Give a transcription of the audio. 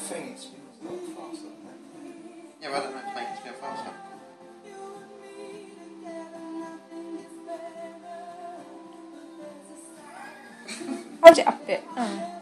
thing, it spins a faster. Yeah, well, I don't know to make it spin faster. Hold it up a bit. Mm.